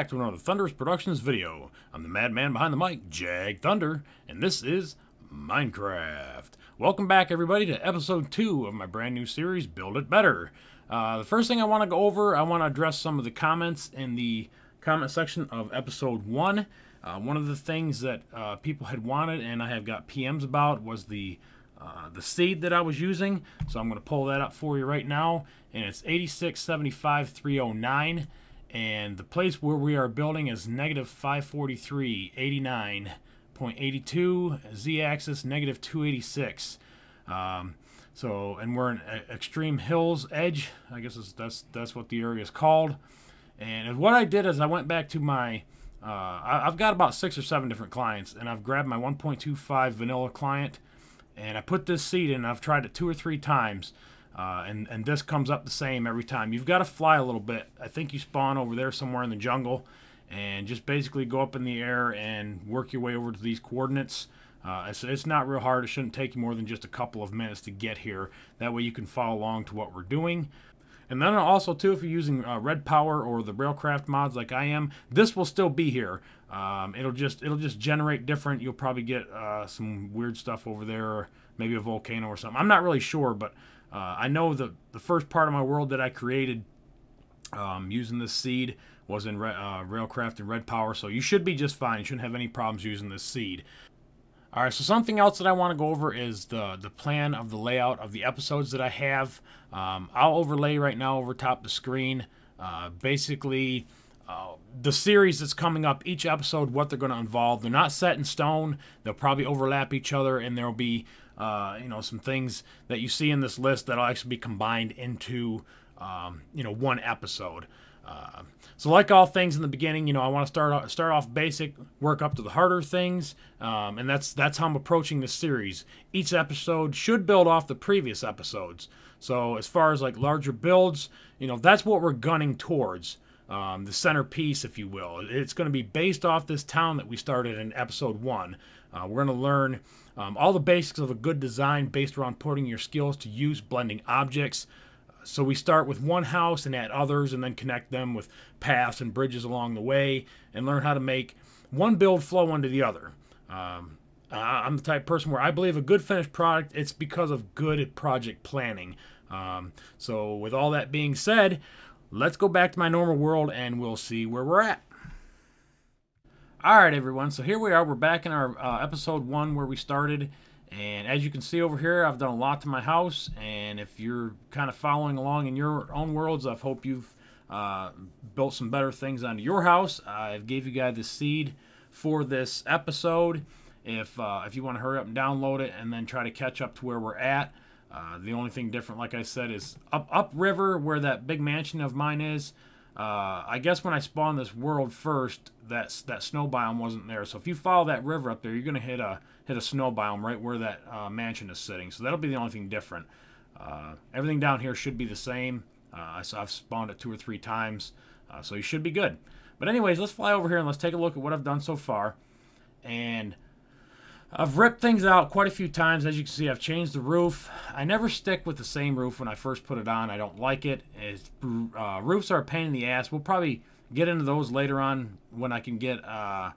back to another Thunderous Productions video. I'm the madman behind the mic, Jag Thunder, and this is Minecraft. Welcome back, everybody, to episode 2 of my brand new series, Build It Better. Uh, the first thing I want to go over, I want to address some of the comments in the comment section of episode 1. Uh, one of the things that uh, people had wanted, and I have got PMs about, was the uh, the seed that I was using. So I'm going to pull that up for you right now, and it's 8675309 and the place where we are building is negative 543 89.82 z-axis negative 286 um, so and we're in extreme hills edge i guess that's that's what the area is called. And what i did is i went back to my uh, i've got about six or seven different clients and i've grabbed my 1.25 vanilla client and i put this seed in i've tried it two or three times uh, and, and this comes up the same every time. You've got to fly a little bit. I think you spawn over there somewhere in the jungle and just basically go up in the air and work your way over to these coordinates. Uh, it's, it's not real hard. It shouldn't take you more than just a couple of minutes to get here. That way you can follow along to what we're doing. And then also too, if you're using uh, Red Power or the Railcraft mods like I am, this will still be here. Um, it'll just it'll just generate different. You'll probably get uh, some weird stuff over there, or maybe a volcano or something. I'm not really sure, but uh, I know the the first part of my world that I created um, using this seed was in Re uh, Railcraft and Red Power, so you should be just fine. You shouldn't have any problems using this seed. All right, so something else that I want to go over is the the plan of the layout of the episodes that I have. Um, I'll overlay right now over top the screen. Uh, basically, uh, the series that's coming up, each episode, what they're going to involve. They're not set in stone. They'll probably overlap each other, and there'll be uh, you know, some things that you see in this list that'll actually be combined into, um, you know, one episode. Uh, so, like all things in the beginning, you know, I want to start start off basic, work up to the harder things, um, and that's that's how I'm approaching this series. Each episode should build off the previous episodes. So, as far as like larger builds, you know, that's what we're gunning towards. Um, the centerpiece, if you will. It's going to be based off this town that we started in episode one. Uh, we're going to learn um, all the basics of a good design based around putting your skills to use, blending objects. So we start with one house and add others and then connect them with paths and bridges along the way and learn how to make one build flow into the other. Um, I'm the type of person where I believe a good finished product, it's because of good project planning. Um, so with all that being said, let's go back to my normal world and we'll see where we're at. All right, everyone. So here we are. We're back in our uh, episode one where we started. And as you can see over here, I've done a lot to my house. And if you're kind of following along in your own worlds, I hope you've uh, built some better things onto your house. I've gave you guys the seed for this episode. If uh, if you want to hurry up and download it and then try to catch up to where we're at, uh, the only thing different, like I said, is up upriver where that big mansion of mine is. Uh, I guess when I spawned this world first, that that snow biome wasn't there. So if you follow that river up there, you're gonna hit a hit a snow biome right where that uh, mansion is sitting. So that'll be the only thing different. Uh, everything down here should be the same. Uh, so I've spawned it two or three times, uh, so you should be good. But anyways, let's fly over here and let's take a look at what I've done so far. And I've ripped things out quite a few times. As you can see, I've changed the roof. I never stick with the same roof when I first put it on. I don't like it. Uh, roofs are a pain in the ass. We'll probably get into those later on when I can get uh,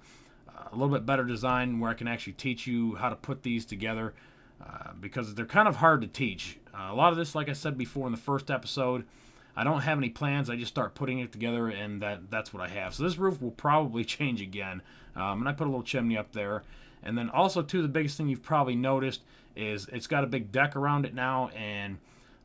a little bit better design where I can actually teach you how to put these together uh, because they're kind of hard to teach. Uh, a lot of this, like I said before in the first episode, I don't have any plans. I just start putting it together, and that that's what I have. So this roof will probably change again. Um, and I put a little chimney up there. And then also too, the biggest thing you've probably noticed is it's got a big deck around it now, and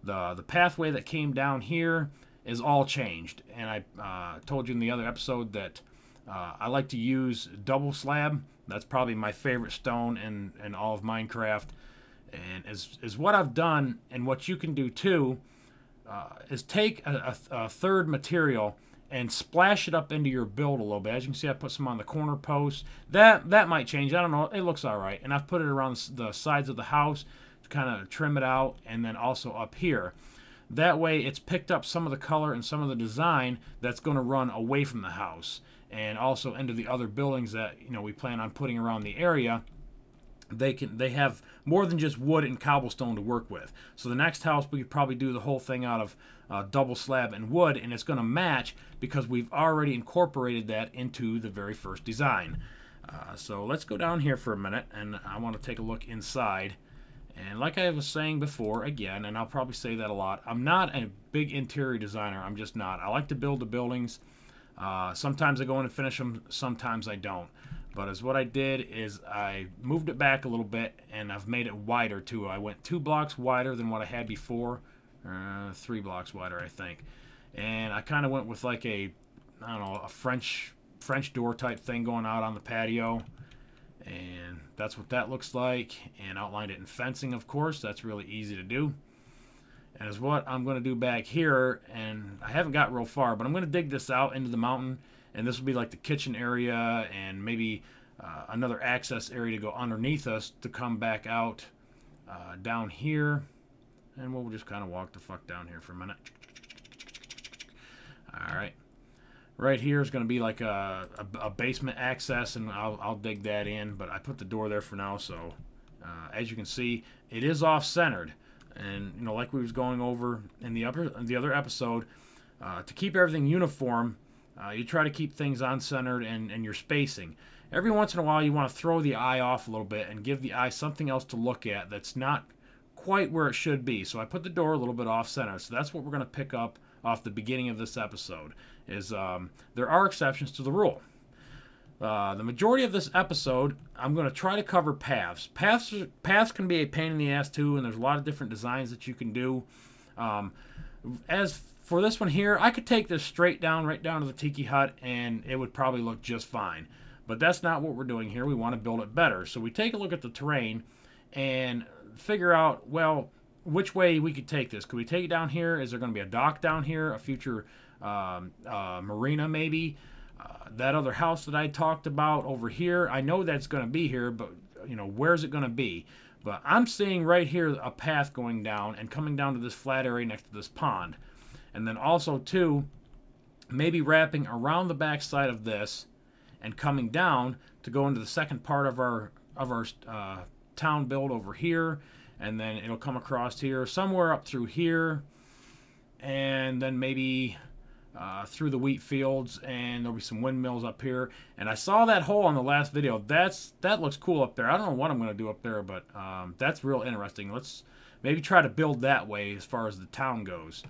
the the pathway that came down here is all changed. And I uh, told you in the other episode that uh, I like to use double slab. That's probably my favorite stone in, in all of Minecraft. And is, is what I've done, and what you can do too, uh, is take a, a, a third material and splash it up into your build a little bit. As you can see, I put some on the corner posts. That that might change. I don't know. It looks all right. And I've put it around the sides of the house to kind of trim it out, and then also up here. That way, it's picked up some of the color and some of the design that's going to run away from the house, and also into the other buildings that you know we plan on putting around the area. They can they have more than just wood and cobblestone to work with. So the next house we could probably do the whole thing out of uh, double slab and wood, and it's going to match because we've already incorporated that into the very first design. Uh, so let's go down here for a minute, and I want to take a look inside. And like I was saying before, again, and I'll probably say that a lot, I'm not a big interior designer. I'm just not. I like to build the buildings. Uh, sometimes I go in and finish them, sometimes I don't. But as what I did is I moved it back a little bit, and I've made it wider too. I went two blocks wider than what I had before, uh, three blocks wider, I think. And I kind of went with like a, I don't know, a French French door type thing going out on the patio. And that's what that looks like. And outlined it in fencing of course. That's really easy to do. And is what I'm going to do back here and I haven't got real far but I'm going to dig this out into the mountain and this will be like the kitchen area and maybe uh, another access area to go underneath us to come back out uh, down here. And we'll just kind of walk the fuck down here for a minute. All right Right here is going to be like a, a, a, basement access, and I'll, I'll dig that in, but I put the door there for now, so uh, as you can see, it is off-centered. And, you know, like we was going over in the, upper, the other episode, uh, to keep everything uniform, uh, you try to keep things on-centered and, and your spacing. Every once in a while, you want to throw the eye off a little bit and give the eye something else to look at that's not quite where it should be. So I put the door a little bit off-center. So that's what we're going to pick up off the beginning of this episode is um, there are exceptions to the rule. Uh, the majority of this episode, I'm going to try to cover paths. Paths paths can be a pain in the ass too, and there's a lot of different designs that you can do. Um, as for this one here, I could take this straight down, right down to the tiki hut, and it would probably look just fine. But that's not what we're doing here. We want to build it better. So we take a look at the terrain and figure out, well, which way we could take this. Could we take it down here? Is there going to be a dock down here? A future um, uh, marina maybe. Uh, that other house that I talked about over here, I know that's going to be here, but you know where's it going to be? But I'm seeing right here a path going down and coming down to this flat area next to this pond, and then also too, maybe wrapping around the back side of this and coming down to go into the second part of our of our uh, town build over here, and then it'll come across here somewhere up through here, and then maybe uh, through the wheat fields, and there'll be some windmills up here. And I saw that hole on the last video. That's that looks cool up there. I don't know what I'm going to do up there, but um, that's real interesting. Let's maybe try to build that way as far as the town goes.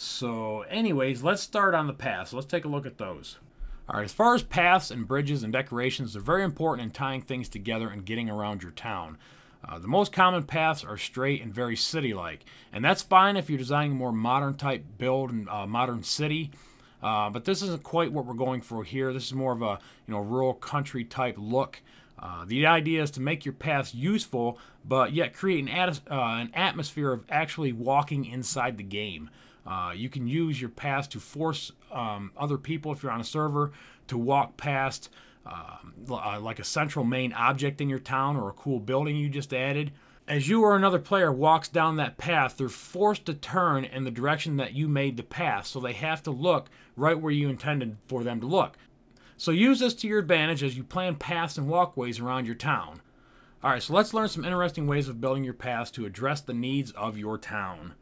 So, anyways, let's start on the paths. Let's take a look at those. All right, as far as paths and bridges and decorations, they're very important in tying things together and getting around your town. Uh, the most common paths are straight and very city-like, and that's fine if you're designing a more modern type build and uh, modern city. Uh, but this isn't quite what we're going for here. This is more of a you know rural country type look. Uh, the idea is to make your paths useful, but yet create an, uh, an atmosphere of actually walking inside the game. Uh, you can use your paths to force um, other people, if you're on a server, to walk past um, uh, like a central main object in your town or a cool building you just added. As you or another player walks down that path, they're forced to turn in the direction that you made the path, so they have to look right where you intended for them to look. So use this to your advantage as you plan paths and walkways around your town. Alright, so let's learn some interesting ways of building your paths to address the needs of your town.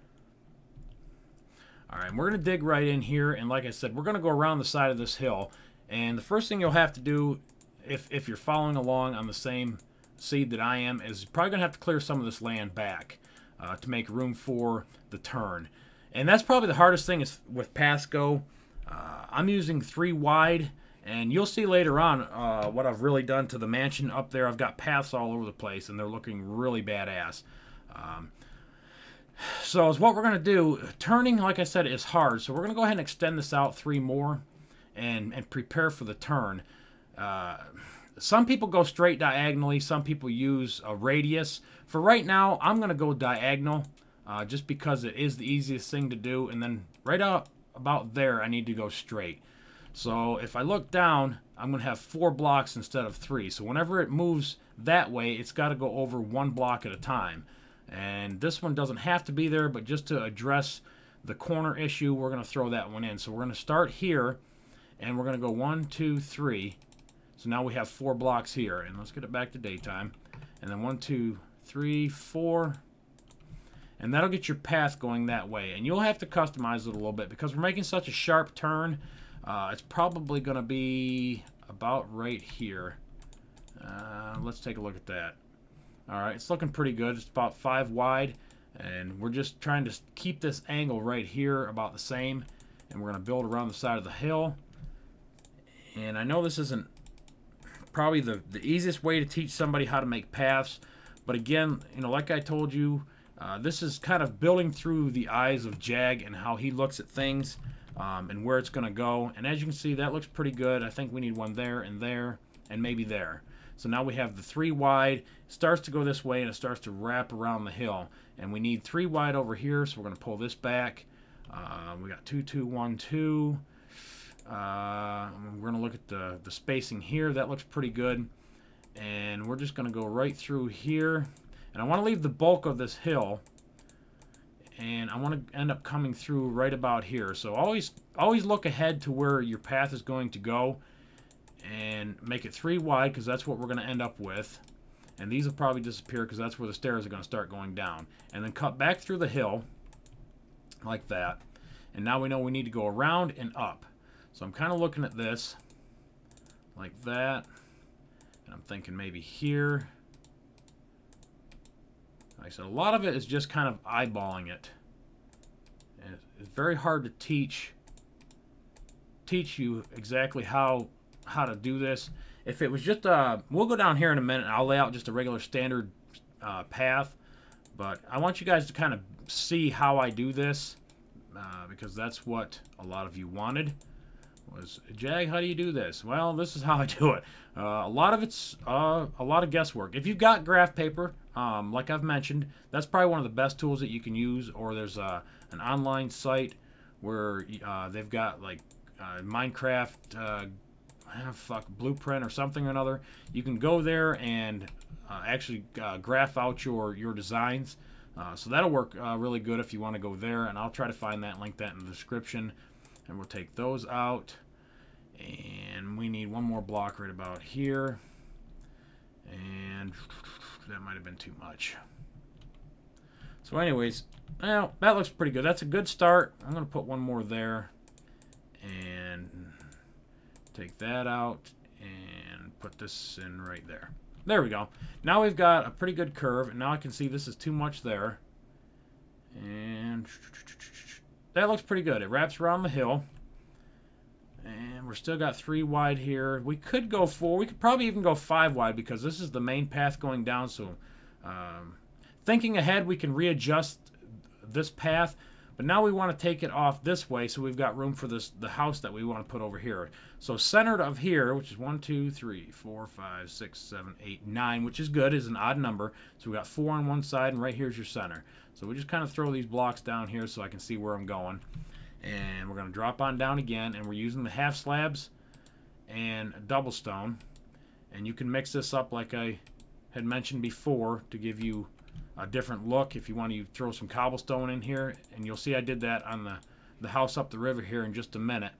Alright, we're going to dig right in here, and like I said, we're going to go around the side of this hill, and the first thing you'll have to do, if, if you're following along on the same seed that I am, is probably going to have to clear some of this land back uh, to make room for the turn. And that's probably the hardest thing is with Pasco. Uh, I'm using three wide, and you'll see later on uh, what I've really done to the mansion up there. I've got paths all over the place, and they're looking really badass. Um, so is what we're going to do. Turning, like I said, is hard. So we're going to go ahead and extend this out three more and, and prepare for the turn. Uh, some people go straight diagonally. Some people use a radius. For right now, I'm going to go diagonal uh, just because it is the easiest thing to do. And then right out about there, I need to go straight. So if I look down, I'm going to have four blocks instead of three. So whenever it moves that way, it's got to go over one block at a time. And this one doesn't have to be there, but just to address the corner issue, we're going to throw that one in. So we're going to start here and we're going to go one, two, three. So now we have four blocks here. And let's get it back to daytime. and then one, two, three, four, and that'll get your path going that way. And you'll have to customize it a little bit because we're making such a sharp turn. Uh, it's probably going to be about right here. Uh, let's take a look at that. All right, it's looking pretty good. It's about five wide, and we're just trying to keep this angle right here about the same. And we're going to build around the side of the hill. And I know this isn't probably the, the easiest way to teach somebody how to make paths. But again, you know, like I told you, uh, this is kind of building through the eyes of Jag and how he looks at things um, and where it's going to go. And as you can see, that looks pretty good. I think we need one there and there and maybe there. So now we have the three wide. Starts to go this way and it starts to wrap around the hill. And we need three wide over here, so we're going to pull this back. Uh, we got two, two, one, two. Uh, we're going to look at the, the spacing here. That looks pretty good. And we're just going to go right through here. And I want to leave the bulk of this hill. And I want to end up coming through right about here. So always, always look ahead to where your path is going to go and make it three wide because that's what we're going to end up with. And these will probably disappear because that's where the stairs are going to start going down. And then cut back through the hill like that. And now we know we need to go around and up. So I'm kind of looking at this like that. And I'm thinking maybe here. Like I said, a lot of it is just kind of eyeballing it. And it's very hard to teach teach you exactly how how to do this. If it was just a, uh, we'll go down here in a minute. I'll lay out just a regular standard uh, path, but I want you guys to kind of see how I do this uh, because that's what a lot of you wanted. Was Jag, how do you do this? Well, this is how I do it. Uh, a lot of it's uh, a lot of guesswork. If you've got graph paper, um, like I've mentioned, that's probably one of the best tools that you can use. Or there's uh, an online site where uh, they've got like Minecraft ah, fuck blueprint or something or another. You can go there and uh, actually uh, graph out your your designs. Uh, so that'll work uh, really good if you want to go there, and I'll try to find that, link that in the description, and we'll take those out. And we need one more block right about here, and that might have been too much. So anyways, well, that looks pretty good. That's a good start. I'm going to put one more there. And Take that out and put this in right there. There we go. Now we've got a pretty good curve, and now I can see this is too much there. And that looks pretty good. It wraps around the hill. And we're still got three wide here. We could go four. We could probably even go five wide because this is the main path going down. So um, thinking ahead, we can readjust this path. But now we want to take it off this way so we've got room for this the house that we want to put over here. So centered of here, which is 1, 2, 3, 4, 5, 6, 7, 8, 9, which is good, is an odd number. So we got 4 on one side and right here's your center. So we just kind of throw these blocks down here so I can see where I'm going. And we're going to drop on down again and we're using the half slabs and double stone. And you can mix this up like I had mentioned before to give you a different look. If you want to throw some cobblestone in here and you'll see I did that on the the house up the river here in just a minute.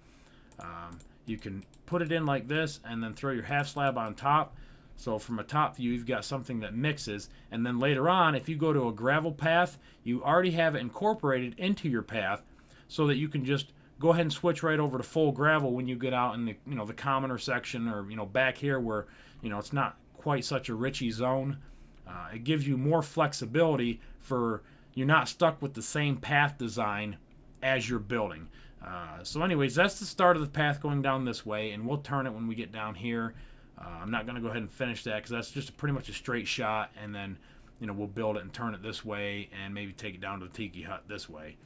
Um, you can put it in like this and then throw your half slab on top. So from a top view you've got something that mixes. And then later on if you go to a gravel path you already have it incorporated into your path so that you can just go ahead and switch right over to full gravel when you get out in the you know the commoner section or you know back here where you know it's not quite such a richy zone uh, it gives you more flexibility for you're not stuck with the same path design as you're building. Uh, so anyways, that's the start of the path going down this way, and we'll turn it when we get down here. Uh, I'm not going to go ahead and finish that because that's just pretty much a straight shot, and then you know we'll build it and turn it this way, and maybe take it down to the tiki hut this way.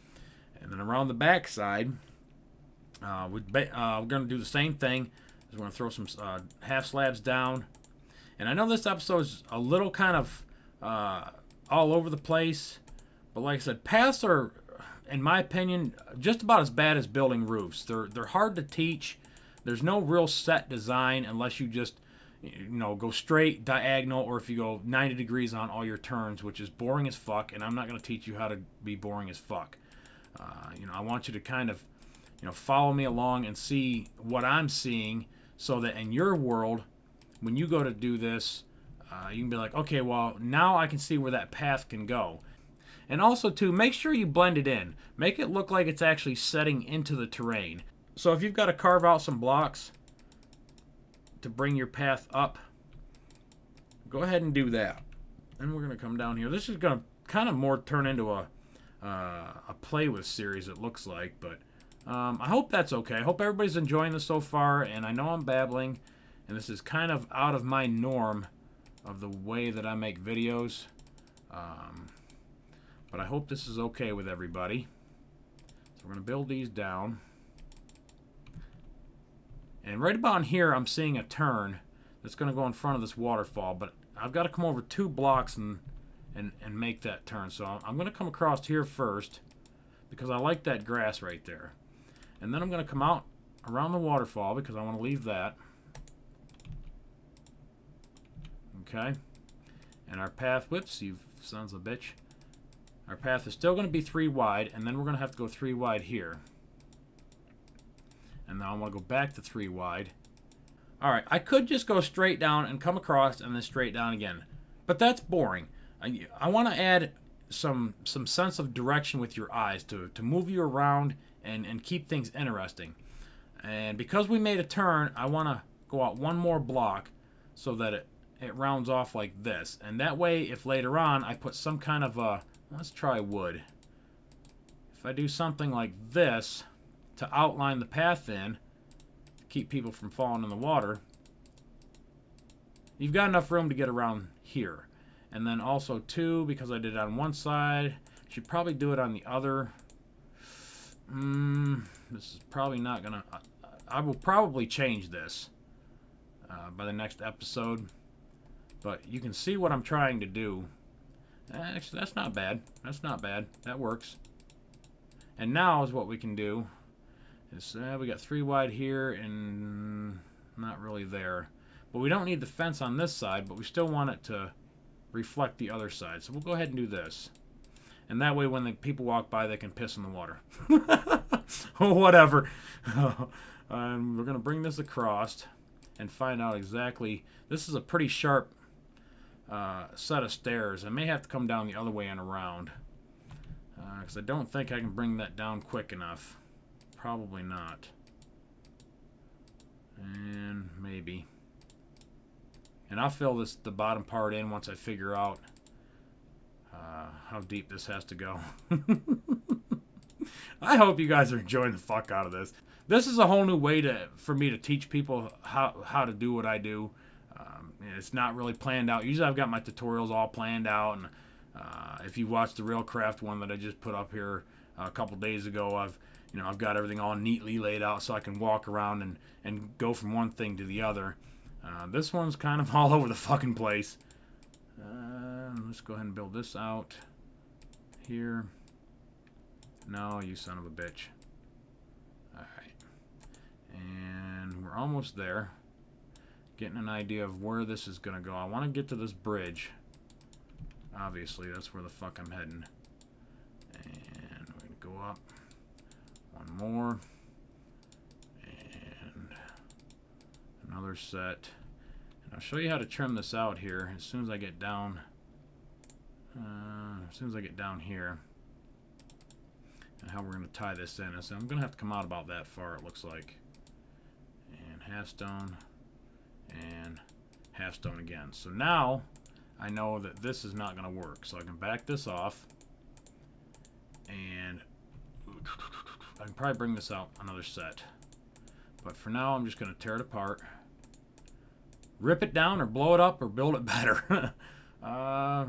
And then around the back side, uh, we are going to do the same thing. We're going to throw some uh, half slabs down, and I know this episode is a little kind of uh, all over the place, but like I said, paths are, in my opinion, just about as bad as building roofs. They're they're hard to teach. There's no real set design unless you just you know go straight diagonal or if you go 90 degrees on all your turns, which is boring as fuck. And I'm not going to teach you how to be boring as fuck. Uh, you know, I want you to kind of you know follow me along and see what I'm seeing, so that in your world when you go to do this, uh, you can be like, okay, well, now I can see where that path can go. And also, too, make sure you blend it in. Make it look like it's actually setting into the terrain. So if you've got to carve out some blocks to bring your path up, go ahead and do that. Then we're going to come down here. This is going to kind of more turn into a, uh, a play with series, it looks like. But um, I hope that's okay. I hope everybody's enjoying this so far. And I know I'm babbling. And this is kind of out of my norm of the way that I make videos. Um, but I hope this is okay with everybody. So we're going to build these down. And right about here, I'm seeing a turn that's going to go in front of this waterfall. But I've got to come over two blocks and, and, and make that turn. So I'm going to come across here first because I like that grass right there. And then I'm going to come out around the waterfall because I want to leave that. Okay. And our path, whoops, you sons of a bitch. Our path is still going to be three wide, and then we're going to have to go three wide here. And now I want to go back to three wide. Alright, I could just go straight down and come across and then straight down again. But that's boring. I, I want to add some some sense of direction with your eyes to, to move you around and, and keep things interesting. And because we made a turn, I want to go out one more block so that it, it rounds off like this. And that way, if later on I put some kind of a... Let's try wood. If I do something like this to outline the path in, keep people from falling in the water, you've got enough room to get around here. And then also, too, because I did it on one side, should probably do it on the other. Mm, this is probably not going to... I will probably change this uh, by the next episode. But you can see what I'm trying to do. Actually, that's not bad. That's not bad. That works. And now is what we can do. Is uh, we got three wide here and not really there. But we don't need the fence on this side, but we still want it to reflect the other side. So we'll go ahead and do this. And that way when the people walk by, they can piss in the water. Whatever. and we're going to bring this across and find out exactly... This is a pretty sharp uh, set of stairs. I may have to come down the other way and around. Because uh, I don't think I can bring that down quick enough. Probably not. And maybe. And I'll fill this the bottom part in once I figure out uh, how deep this has to go. I hope you guys are enjoying the fuck out of this. This is a whole new way to for me to teach people how, how to do what I do. It's not really planned out. Usually I've got my tutorials all planned out. And uh, if you watched the Railcraft one that I just put up here a couple days ago, I've you know I've got everything all neatly laid out so I can walk around and and go from one thing to the other. Uh, this one's kind of all over the fucking place. Uh, let's go ahead and build this out here. No, you son of a bitch. Alright. And we're almost there getting an idea of where this is going to go. I want to get to this bridge. Obviously, that's where the fuck I'm heading. And we're going to go up. One more. And another set. And I'll show you how to trim this out here as soon as I get down. Uh, as soon as I get down here. And how we're going to tie this in. So I'm going to have to come out about that far, it looks like. And half stone and half stone again. So now I know that this is not going to work. So I can back this off and I can probably bring this out another set. But for now, I'm just going to tear it apart. Rip it down or blow it up or build it better. uh,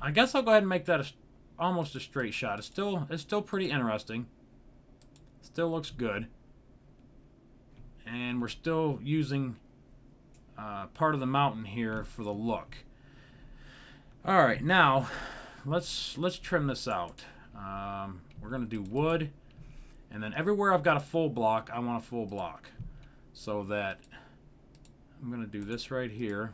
I guess I'll go ahead and make that a, almost a straight shot. It's still, it's still pretty interesting. Still looks good. And we're still using uh, part of the mountain here for the look. All right, now let's let's trim this out. Um, we're gonna do wood, and then everywhere I've got a full block, I want a full block, so that I'm gonna do this right here,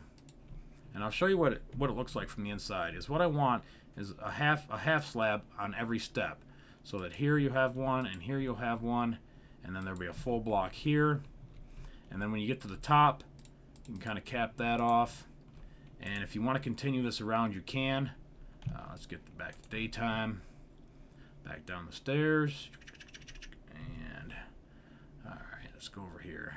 and I'll show you what it, what it looks like from the inside. Is what I want is a half a half slab on every step, so that here you have one, and here you'll have one, and then there'll be a full block here, and then when you get to the top, you can kind of cap that off. And if you want to continue this around, you can. Uh, let's get back to daytime. Back down the stairs. And, alright, let's go over here.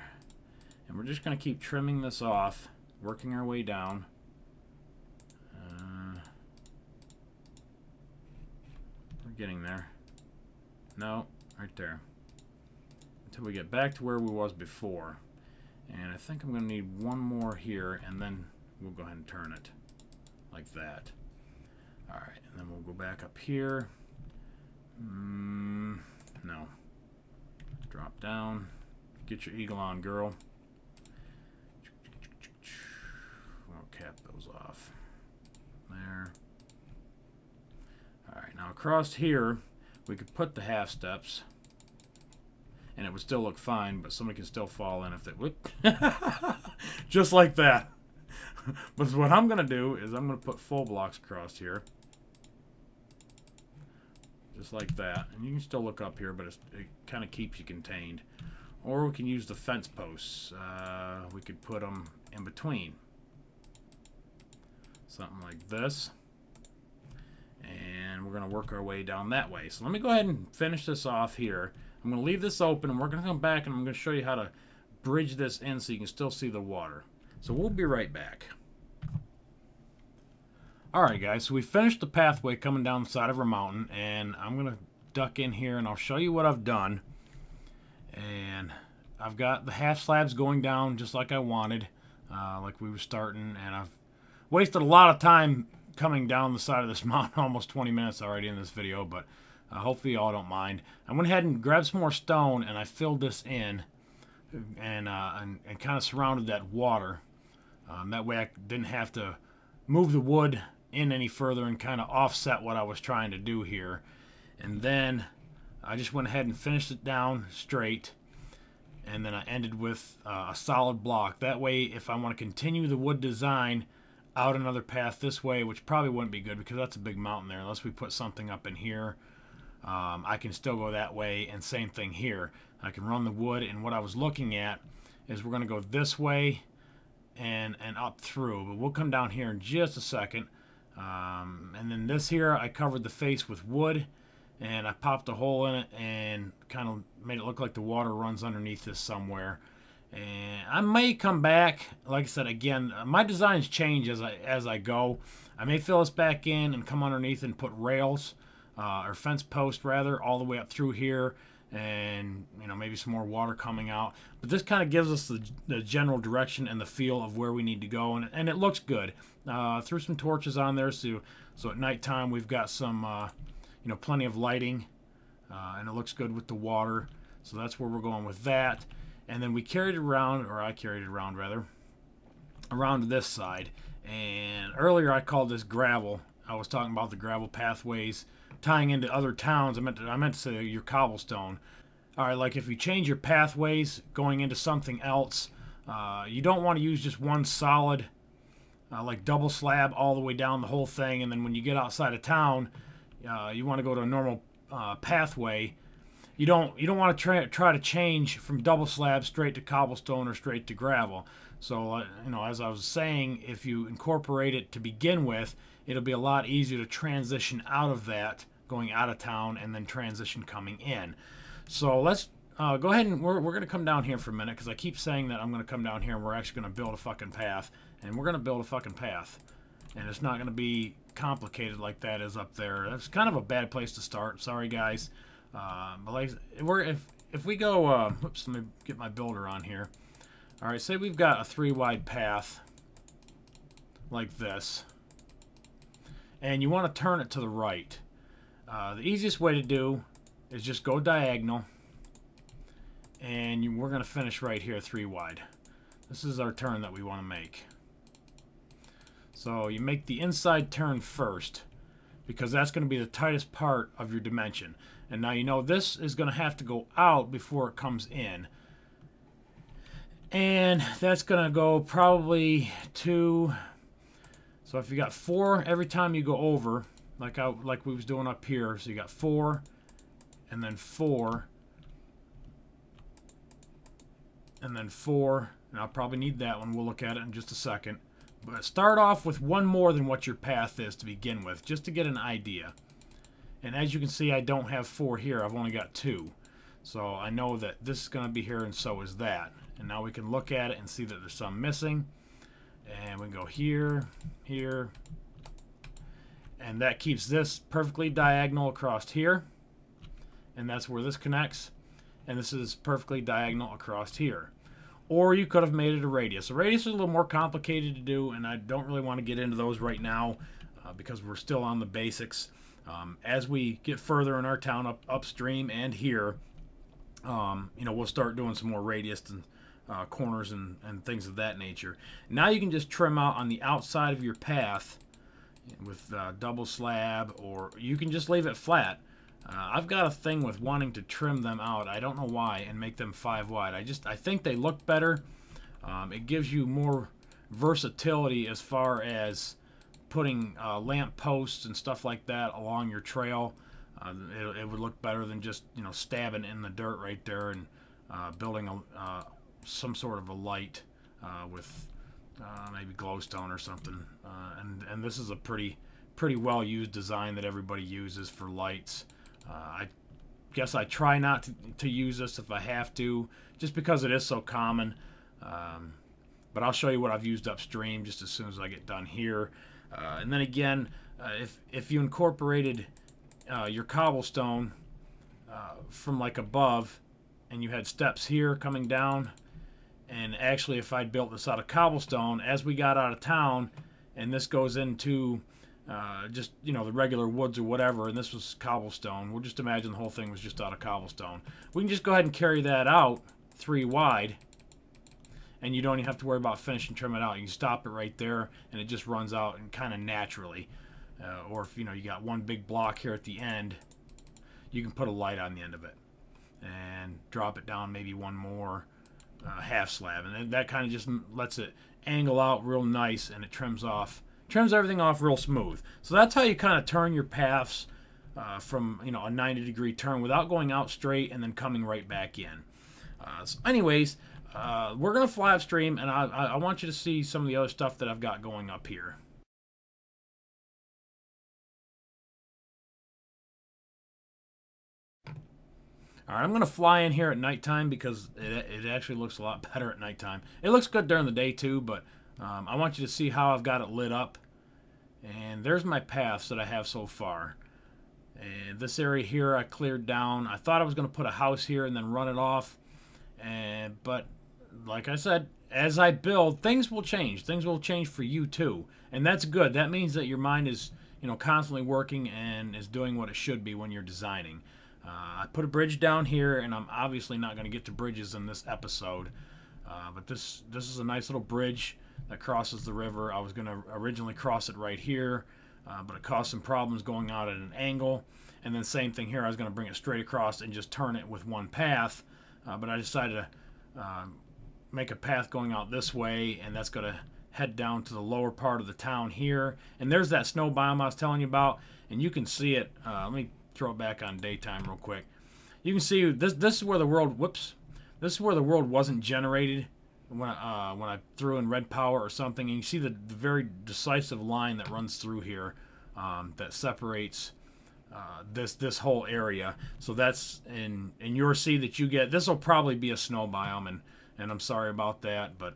And we're just going to keep trimming this off, working our way down. Uh, we're getting there. No, right there. Until we get back to where we was before. And I think I'm going to need one more here, and then we'll go ahead and turn it like that. Alright, and then we'll go back up here. Mm, no. Drop down. Get your eagle on, girl. We'll cap those off. There. Alright, now across here, we could put the half steps and it would still look fine, but somebody can still fall in if they whoop. Just like that. but what I'm going to do is I'm going to put full blocks across here. Just like that. And you can still look up here, but it kind of keeps you contained. Or we can use the fence posts. Uh, we could put them in between. Something like this. And we're going to work our way down that way. So let me go ahead and finish this off here. I'm going to leave this open and we're going to come back and I'm going to show you how to bridge this in so you can still see the water. So we'll be right back. Alright guys, so we finished the pathway coming down the side of our mountain and I'm going to duck in here and I'll show you what I've done. And I've got the half slabs going down just like I wanted, uh, like we were starting, and I've wasted a lot of time coming down the side of this mountain, almost 20 minutes already in this video, but uh, hopefully y'all don't mind. I went ahead and grabbed some more stone and I filled this in and, uh, and, and kind of surrounded that water. Um, that way I didn't have to move the wood in any further and kind of offset what I was trying to do here. And then I just went ahead and finished it down straight. And then I ended with uh, a solid block. That way, if I want to continue the wood design out another path this way, which probably wouldn't be good because that's a big mountain there, unless we put something up in here um, I can still go that way and same thing here. I can run the wood and what I was looking at is we're gonna go this way and and up through but we'll come down here in just a second. Um, and then this here I covered the face with wood and I popped a hole in it and kind of made it look like the water runs underneath this somewhere. And I may come back like I said again my designs change as I as I go. I may fill this back in and come underneath and put rails uh, or fence post rather, all the way up through here, and you know maybe some more water coming out. But this kind of gives us the, the, general direction and the feel of where we need to go, and, and it looks good. Uh, threw some torches on there, so so at nighttime we've got some uh, you know plenty of lighting, uh, and it looks good with the water. So that's where we're going with that. And then we carried it around, or I carried it around rather, around this side. And earlier I called this gravel. I was talking about the gravel pathways tying into other towns. I meant to, I meant to say your cobblestone. All right, like if you change your pathways going into something else, uh, you don't want to use just one solid, uh, like double slab all the way down the whole thing, and then when you get outside of town, uh, you want to go to a normal uh, pathway. You don't you don't want to try try to change from double slab straight to cobblestone or straight to gravel. So uh, you know, as I was saying, if you incorporate it to begin with, it'll be a lot easier to transition out of that going out of town and then transition coming in. So let's uh, go ahead and we're, we're going to come down here for a minute because I keep saying that I'm going to come down here and we're actually going to build a fucking path. And we're going to build a fucking path. And it's not going to be complicated like that is up there. That's kind of a bad place to start. Sorry, guys. Uh, but like, we're, if, if we go, uh, let me get my builder on here. All right, say we've got a three wide path like this and you want to turn it to the right. Uh, the easiest way to do is just go diagonal and you, we're going to finish right here three wide. This is our turn that we want to make. So you make the inside turn first because that's going to be the tightest part of your dimension. And now you know this is going to have to go out before it comes in. And that's going to go probably to so if you got four every time you go over, like I like we was doing up here, so you got four, and then four, and then four, and I'll probably need that one. We'll look at it in just a second. But start off with one more than what your path is to begin with, just to get an idea. And as you can see, I don't have four here. I've only got two. So I know that this is going to be here and so is that. And now we can look at it and see that there's some missing. And we can go here, here. And that keeps this perfectly diagonal across here. And that's where this connects. And this is perfectly diagonal across here. Or you could have made it a radius. A radius is a little more complicated to do, and I don't really want to get into those right now uh, because we're still on the basics. Um, as we get further in our town up upstream and here, um, you know, we'll start doing some more radius and uh, corners and, and things of that nature. Now you can just trim out on the outside of your path with uh, double slab, or you can just leave it flat. Uh, I've got a thing with wanting to trim them out. I don't know why, and make them five wide. I just I think they look better. Um, it gives you more versatility as far as putting uh, lamp posts and stuff like that along your trail. Uh, it, it, would look better than just you know stabbing in the dirt right there and uh, building a, uh, some sort of a light uh, with uh, maybe glowstone or something. and and this is a pretty pretty well used design that everybody uses for lights. I guess I try not to, to, use this if I have to, just because it is so common. Um, but I'll show you what I've used upstream just as soon as I get done here. Uh, and then again, uh, if, if you incorporated uh, your cobblestone uh, from like above and you had steps here coming down, and actually if I'd built this out of cobblestone, as we got out of town, and this goes into uh, just, you know, the regular woods or whatever, and this was cobblestone, we'll just imagine the whole thing was just out of cobblestone. We can just go ahead and carry that out three wide, and you don't even have to worry about finishing trim it out. You can stop it right there, and it just runs out and kind of naturally. Uh, or if you know you got one big block here at the end, you can put a light on the end of it and drop it down maybe one more uh, half slab, and that kind of just lets it angle out real nice, and it trims off trims everything off real smooth. So that's how you kind of turn your paths uh, from you know a 90 degree turn without going out straight and then coming right back in. Uh, so anyways, uh, we're to fly upstream, and I, I, want you to see some of the other stuff that I've got going up here. All right, I'm going to fly in here at nighttime because it, it actually looks a lot better at nighttime. It looks good during the day too, but um, I want you to see how I've got it lit up. And there's my paths that I have so far. And this area here I cleared down. I thought I was going to put a house here and then run it off. And, but like I said, as I build, things will change. Things will change for you too. And that's good. That means that your mind is, you know, constantly working and is doing what it should be when you're designing. Uh, I put a bridge down here, and I'm obviously not going to get to bridges in this episode. Uh, but this this is a nice little bridge that crosses the river. I was going to originally cross it right here, uh, but it caused some problems going out at an angle. And then same thing here. I was going to bring it straight across and just turn it with one path. Uh, but I decided to um, make a path going out this way, and that's going to head down to the lower part of the town here. And there's that snow biome I was telling you about, and you can see it. Uh, let me throw it back on daytime real quick. You can see this. This is where the world. Whoops. This is where the world wasn't generated when I, uh, when I threw in red power or something. And you see the, the very decisive line that runs through here um, that separates. Uh, this this whole area. So that's in in your seed that you get. This will probably be a snow biome, and and I'm sorry about that, but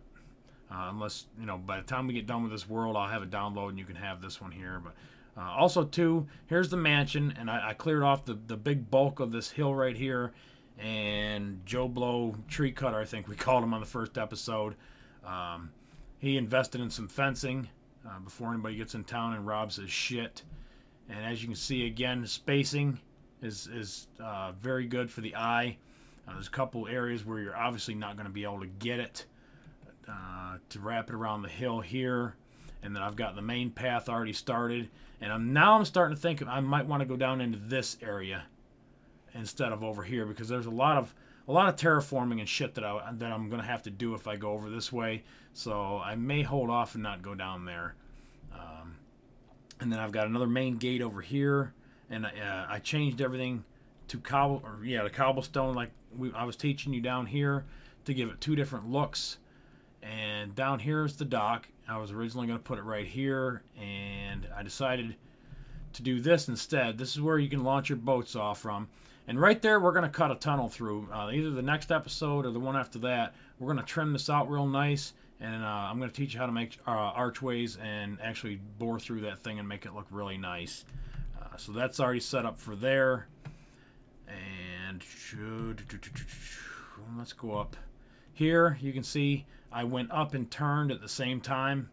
uh, unless you know by the time we get done with this world, I'll have it download and you can have this one here. But uh, also too, here's the mansion, and I, I, cleared off the the big bulk of this hill right here, and Joe Blow tree cutter, I think we called him on the first episode. Um, he invested in some fencing uh, before anybody gets in town and robs his shit. And as you can see again, spacing is is uh, very good for the eye. Uh, there's a couple areas where you're obviously not going to be able to get it uh, to wrap it around the hill here. And then I've got the main path already started. And I'm, now I'm starting to think I might want to go down into this area instead of over here because there's a lot of a lot of terraforming and shit that I that I'm gonna have to do if I go over this way. So I may hold off and not go down there. Um, and then I've got another main gate over here, and uh, I changed everything to cobble or yeah, the cobblestone like we, I was teaching you down here to give it two different looks. and down here is the dock. I was originally going to put it right here, and I decided to do this instead. This is where you can launch your boats off from. And right there, we're going to cut a tunnel through. Uh, either the next episode or the one after that, we're going to trim this out real nice. And uh, I'm going to teach you how to make uh, archways and actually bore through that thing and make it look really nice. Uh, so that's already set up for there. And let's go up. Here, you can see I went up and turned at the same time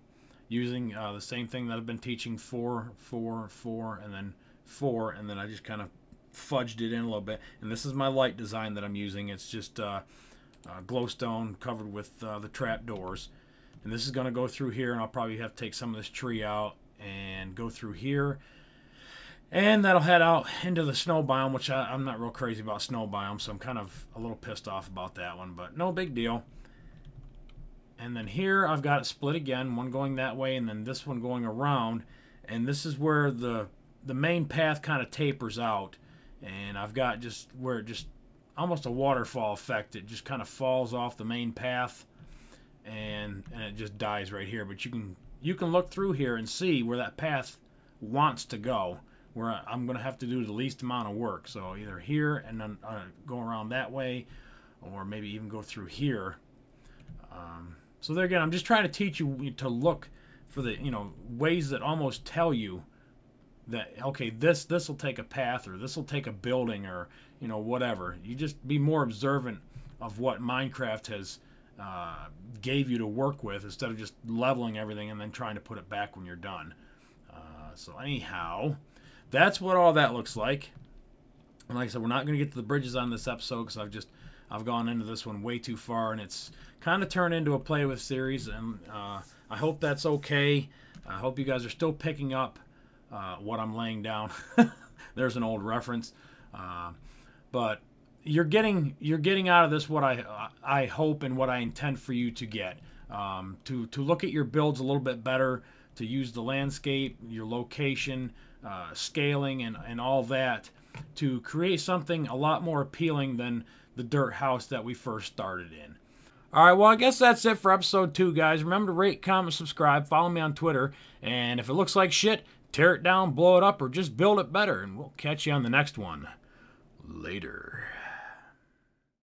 using uh, the same thing that I've been teaching four, four, four, and then four, and then I just kind of fudged it in a little bit. And this is my light design that I'm using. It's just uh, uh, glowstone covered with uh, the trap doors. And this is going to go through here, and I'll probably have to take some of this tree out and go through here. And that'll head out into the snow biome, which I, I'm not real crazy about snow biome, so I'm kind of a little pissed off about that one, but no big deal. And then here I've got it split again, one going that way and then this one going around. And this is where the the main path kind of tapers out. And I've got just where it just almost a waterfall effect. It just kind of falls off the main path and and it just dies right here. But you can you can look through here and see where that path wants to go. Where I'm going to have to do the least amount of work. So either here and then uh, go around that way, or maybe even go through here. Um, so there again, I'm just trying to teach you to look for the you know ways that almost tell you that okay this this will take a path or this will take a building or you know whatever. You just be more observant of what Minecraft has uh, gave you to work with instead of just leveling everything and then trying to put it back when you're done. Uh, so anyhow, that's what all that looks like. And like I said, we're not going to get to the bridges on this episode because I've just I've gone into this one way too far, and it's kind of turned into a play with series. And uh, I hope that's okay. I hope you guys are still picking up uh, what I'm laying down. There's an old reference, uh, but you're getting you're getting out of this what I I hope and what I intend for you to get. Um, to to look at your builds a little bit better, to use the landscape, your location, uh, scaling, and and all that to create something a lot more appealing than the dirt house that we first started in. All right, well, I guess that's it for episode two, guys. Remember to rate, comment, subscribe, follow me on Twitter, and if it looks like shit, tear it down, blow it up, or just build it better, and we'll catch you on the next one. Later.